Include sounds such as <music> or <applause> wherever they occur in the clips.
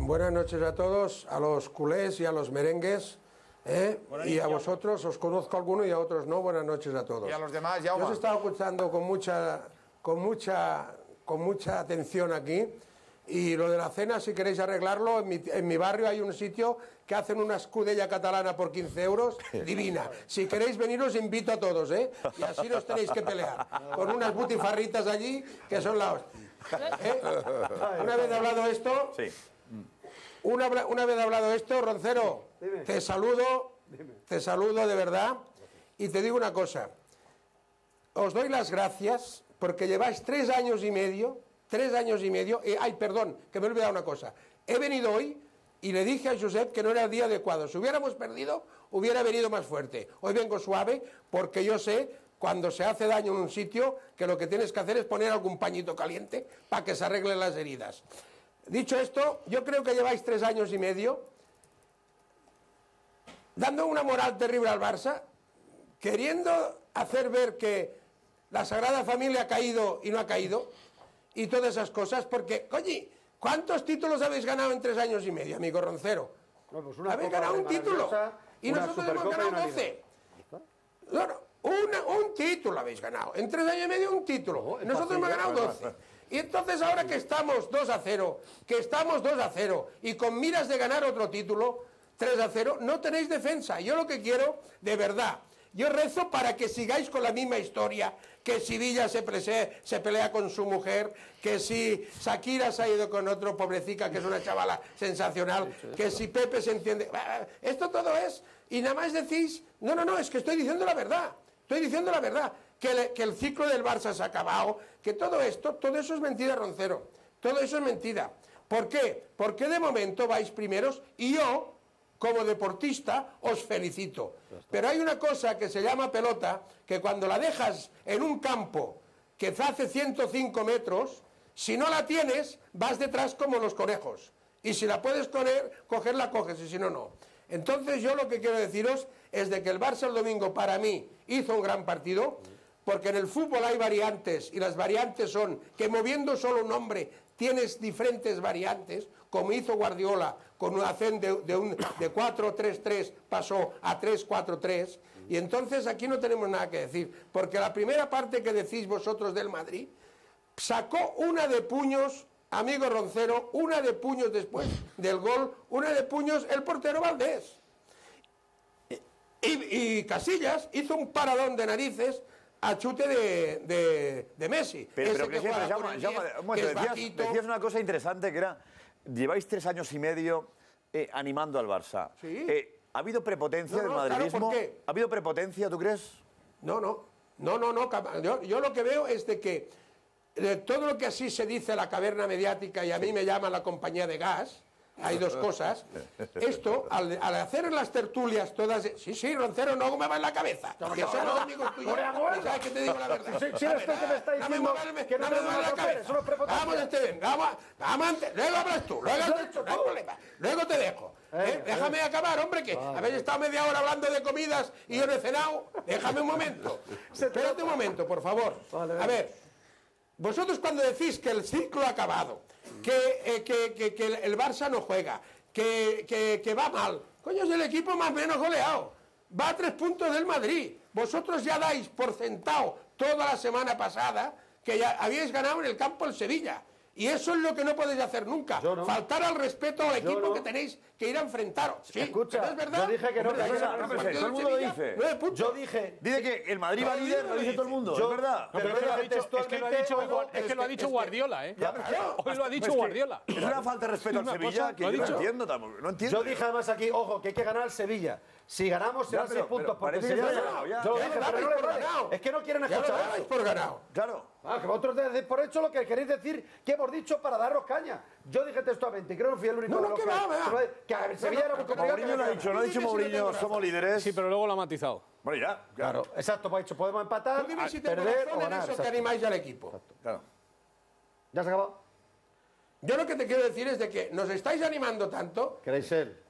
Buenas noches a todos, a los culés y a los merengues. ¿eh? Y a vosotros, os conozco a algunos y a otros no. Buenas noches a todos. Y a los demás, Yo Jaume. os he estado escuchando con mucha, con mucha, con mucha atención aquí. Y lo de la cena, si queréis arreglarlo, en mi, en mi barrio hay un sitio que hacen una escudella catalana por 15 euros, <laughs> divina. Si queréis venir, os invito a todos, ¿eh? Y así no os tenéis que pelear. Con unas butifarritas allí, que son la hostia. ¿Eh? <laughs> Una vez hablado esto, Sí. Una, una vez hablado esto, Roncero, te saludo, te saludo de verdad y te digo una cosa. Os doy las gracias porque lleváis tres años y medio, tres años y medio, y, ay, perdón, que me he olvidado una cosa. He venido hoy y le dije a Josep que no era el día adecuado. Si hubiéramos perdido, hubiera venido más fuerte. Hoy vengo suave porque yo sé cuando se hace daño en un sitio que lo que tienes que hacer es poner algún pañito caliente para que se arreglen las heridas. Dicho esto, yo creo que lleváis tres años y medio dando una moral terrible al Barça, queriendo hacer ver que la Sagrada Familia ha caído y no ha caído, y todas esas cosas, porque, coño, ¿cuántos títulos habéis ganado en tres años y medio, amigo Roncero? No, pues una habéis ganado un título, y nosotros hemos ganado una 12. No, no, una- un título habéis ganado. En tres años y medio un título. Nosotros hemos fácil, ganado ya, 12. Y entonces ahora que estamos 2 a 0, que estamos 2 a 0 y con miras de ganar otro título, 3 a 0, no tenéis defensa. Yo lo que quiero, de verdad, yo rezo para que sigáis con la misma historia, que si Villa se, se pelea con su mujer, que si Shakira se ha ido con otro pobrecita, que es una chavala sensacional, que si Pepe se entiende. Esto todo es, y nada más decís, no, no, no, es que estoy diciendo la verdad. Estoy diciendo la verdad, que, le- que el ciclo del Barça se ha acabado, que todo esto, todo eso es mentira, Roncero. Todo eso es mentira. ¿Por qué? Porque de momento vais primeros y yo, como deportista, os felicito. Pero hay una cosa que se llama pelota, que cuando la dejas en un campo que hace 105 metros, si no la tienes, vas detrás como los conejos. Y si la puedes coger, coger la coges, y si no, no. Entonces yo lo que quiero deciros es de que el Barça el domingo para mí hizo un gran partido, porque en el fútbol hay variantes y las variantes son que moviendo solo un hombre tienes diferentes variantes, como hizo Guardiola con un acen de, de, un, de 4-3-3 pasó a 3-4-3 y entonces aquí no tenemos nada que decir, porque la primera parte que decís vosotros del Madrid sacó una de puños, amigo Roncero, una de puños después del gol, una de puños el portero Valdés. Y Casillas hizo un paradón de narices a chute de, de- de Messi. Pero, pero que que siempre, juega Jaume, con el Jaume, 10, un momento, que es decías, bajito. decías una cosa interesante que era, lleváis tres años y medio eh, animando al Barça. Sí. Eh, ¿Ha habido prepotencia No, del no, madridismo? ¿Ha habido prepotencia, tú crees? No, no, no, no, no. Yo, yo lo que veo es de que de todo lo que así se dice la caverna mediática y a mí me llama la compañía de gas, hay dos cosas. Esto, al, al hacer las tertulias todas, sí, sí, Roncero, no me va en la cabeza, que somos amigos tuyos. Por acuerdo. Y ¿Sabes que te digo la verdad? Si- si eres tú que me está No diciendo que no me me muevas van a la cabeza. no. Vamos, Esteban, vamos, vamos, luego hablas tú, luego hablas tú, no hay problema. Luego te dejo. ¿eh? Déjame acabar, hombre, que habéis estado media hora hablando de comidas y yo no he cenado. Déjame un momento. Espérate un momento, por favor. Vale, A ver, vosotros cuando decís que el ciclo ha acabado, que, eh, que, que- el- Barça no juega, que, va mal, coño, es el equipo más menos goleado. Va a tres puntos del Madrid. Vosotros ya dais por sentado toda la semana pasada que ya habíais ganado en el campo el Sevilla. Y eso es lo que no podéis hacer nunca. Yo no. Faltar al respeto al equipo no. que tenéis que ir a enfrentaros. Sí, Escucha, pero es verdad. yo dije que no, Hombre, que es no, verdad, no, el pero partido todo el mundo lo dice. Yo dije. Dice que el Madrid va No, líder, lo dice todo el mundo, Yo- es verdad. pero Pero es que lo ha dije dicho- es que lo ha dicho, textualmente, es que lo ha dicho es que- Guardiola, ¿eh? Ya, claro. Hoy lo ha dicho Es que Guardiola. Es una falta de respeto al Sevilla que yo no entiendo tampoco. No entiendo. Yo dije además aquí, ojo, que hay que ganar al Sevilla. Si ganamos serán pero- seis puntos pero porque que Sevilla. ya ganado, ya. Yo lo dije, pero no. Es que no quieren escuchar por ganado. Claro. Ah, que vosotros decís por hecho lo que queréis decir que hemos dicho para daros caña. Yo dije textualmente, y creo que fui el único No, no, que va, va. que a Sevilla era muy complicado. Mourinho lo ha dicho, no ha dicho no Mourinho, somos líderes. Sí, pero luego lo ha matizado. Bueno, ya, Claro, exacto, pues ha dicho, podemos empatar, perder o en ganar. eso que animáis al equipo. claro. ¿Ya se acabado? Yo lo que te quiero decir es de que nos estáis animando tanto ¿Queréis ser?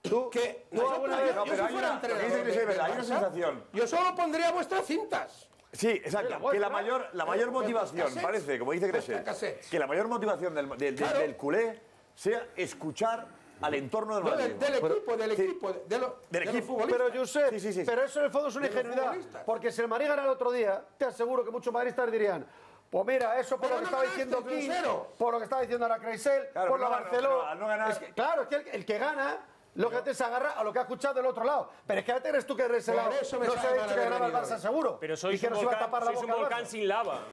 Tú, que tú nosotros- alguna yo- vez- yo, pero si fuera entrenador hay una sensación. Yo solo pondría vuestras cintas. Sí, exacto. la Que la mayor, la mayor motivación, parece, como dice cassettes. que la mayor motivación del, del- del- Claro. del culé sea escuchar al entorno del No, Madrid. del, del equipo, del sí. equipo, de, de lo- Del de equipo. Pero Josep, Sí, sí, sí. pero eso en el fondo es una ingenuidad. Porque si el Madrid gana el otro día, te aseguro que muchos madridistas dirían, pues mira, eso por Pero lo que no estaba diciendo aquí, Trusero. por lo que estaba diciendo Ana Kreisel, Claro, por lo no ganar- Es que, claro, es que el, el que gana, lógicamente se agarra a lo que ha escuchado del otro lado. Pero es que antes eres tú que eres el lado. no se ha dicho que ganaba el Barça seguro. Pero y sois que un a tapar la sois un boca volcán sin lava.